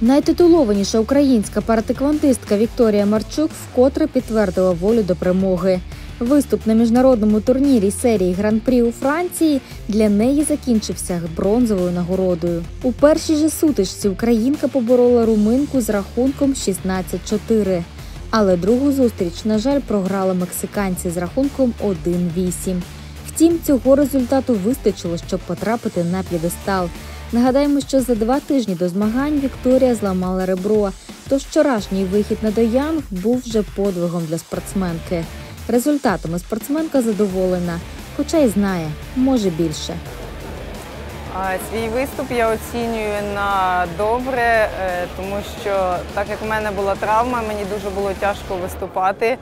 Найтитулованіша українська паратеквантистка Вікторія Марчук вкотре підтвердила волю до перемоги. Виступ на міжнародному турнірі серії гран-прі у Франції для неї закінчився бронзовою нагородою. У першій же сутичці українка поборола руминку з рахунком 16-4. Але другу зустріч, на жаль, програла мексиканці з рахунком 1-8. Втім, цього результату вистачило, щоб потрапити на п'єдестал. Нагадаємо, що за два тижні до змагань Вікторія зламала ребро. Тож вчорашній вихід на Доянг був вже подвигом для спортсменки. Результатами спортсменка задоволена, хоча й знає, може більше. Свій виступ я оцінюю на добре, е, тому що так як в мене була травма, мені дуже було тяжко виступати. Е,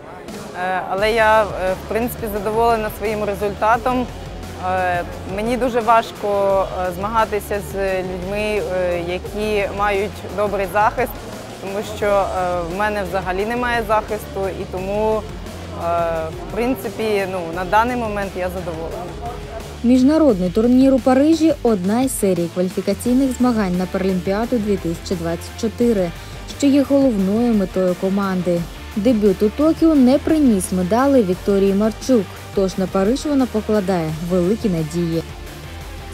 Але я е, в принципі задоволена своїм результатом. Е, Мені дуже важко е, змагатися з людьми, е, які мають добрий захист, тому що в мене взагалі немає захисту і тому, в принципі, ну, на даний момент я задоволена. Міжнародний турнір у Парижі одна із серій кваліфікаційних змагань на Паралімпіаду 2024, що є головною метою команди. Дебют у Токіо не приніс медалей Вікторії Марчук, тож на Париж вона покладає великі надії.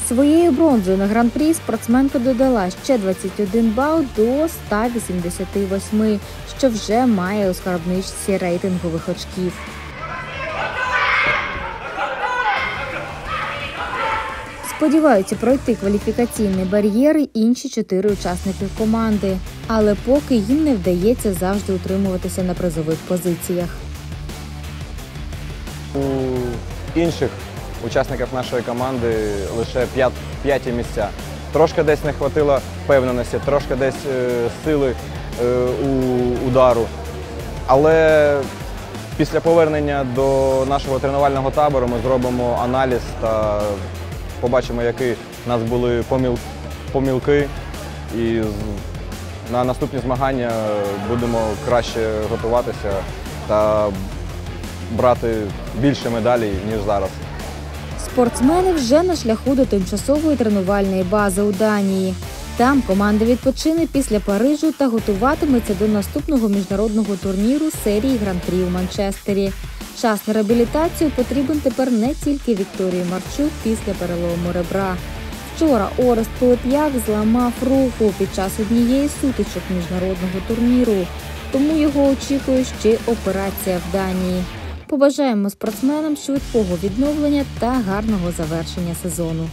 Своєю бронзою на гран-прі спортсменка додала ще 21 бал до 188, що вже має у скарбничці рейтингових очків. Сподіваються пройти кваліфікаційний бар'єр і інші чотири учасники команди, але поки їм не вдається завжди утримуватися на призових позиціях. Інших учасників нашої команди лише п'яті місця. Трошки десь не хватило впевненості, трошки десь е, сили е, у удару. Але після повернення до нашого тренувального табору ми зробимо аналіз та побачимо, які в нас були поміл- помилки. І на наступні змагання будемо краще готуватися та брати більше медалей, ніж зараз. Спортсмени вже на шляху до тимчасової тренувальної бази у Данії. Там команда відпочине після Парижу та готуватиметься до наступного міжнародного турніру серії гран-прі у Манчестері. Час на реабілітацію потрібен тепер не тільки Вікторії Марчук після перелому ребра. Вчора Орест Пилип'як зламав руку під час однієї сутичок міжнародного турніру, тому його очікує ще операція в Данії. Побажаємо спортсменам швидкого відновлення та гарного завершення сезону.